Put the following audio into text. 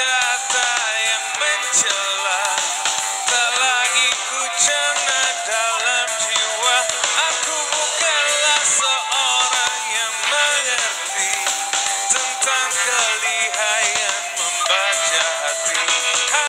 kata yang mencela Tak lagi ku cana dalam jiwa. Aku bukanlah seorang yang mengerti Tentang kelihatan